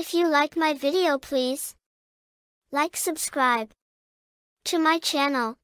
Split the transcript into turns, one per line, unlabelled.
If you like my video please like subscribe to my channel.